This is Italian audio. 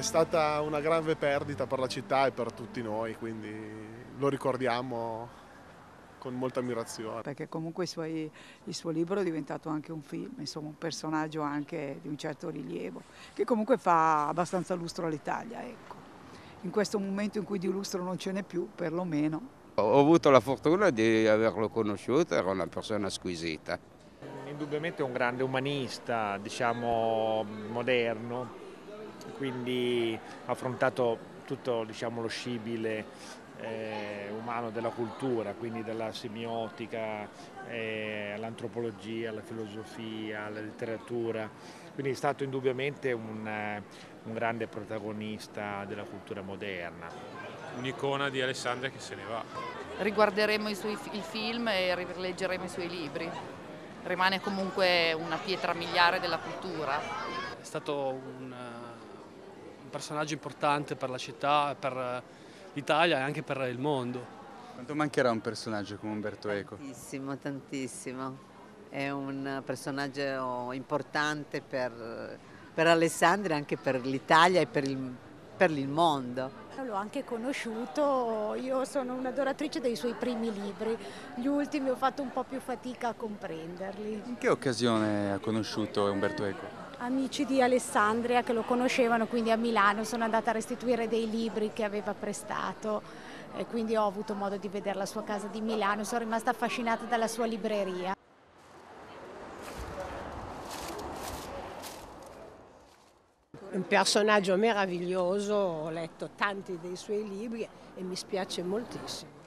È stata una grave perdita per la città e per tutti noi, quindi lo ricordiamo con molta ammirazione. Perché comunque suoi, il suo libro è diventato anche un film, insomma un personaggio anche di un certo rilievo, che comunque fa abbastanza lustro all'Italia. Ecco. In questo momento in cui di lustro non ce n'è più, perlomeno. Ho avuto la fortuna di averlo conosciuto, era una persona squisita. Indubbiamente un grande umanista, diciamo moderno, quindi ha affrontato tutto diciamo, lo scibile eh, umano della cultura, quindi dalla semiotica eh, all'antropologia, alla filosofia, alla letteratura, quindi è stato indubbiamente un, un grande protagonista della cultura moderna. Un'icona di Alessandria che se ne va. Riguarderemo il, suoi, il film e rileggeremo i suoi libri. Rimane comunque una pietra miliare della cultura. È stato un, un personaggio importante per la città, per l'Italia e anche per il mondo. Quanto mancherà un personaggio come Umberto Eco? Tantissimo, tantissimo. È un personaggio importante per, per Alessandria, anche per l'Italia e per il, per il mondo. L'ho anche conosciuto, io sono un'adoratrice dei suoi primi libri, gli ultimi ho fatto un po' più fatica a comprenderli. In che occasione ha conosciuto Umberto Eco? Amici di Alessandria che lo conoscevano, quindi a Milano sono andata a restituire dei libri che aveva prestato e quindi ho avuto modo di vedere la sua casa di Milano, sono rimasta affascinata dalla sua libreria. Un personaggio meraviglioso, ho letto tanti dei suoi libri e mi spiace moltissimo.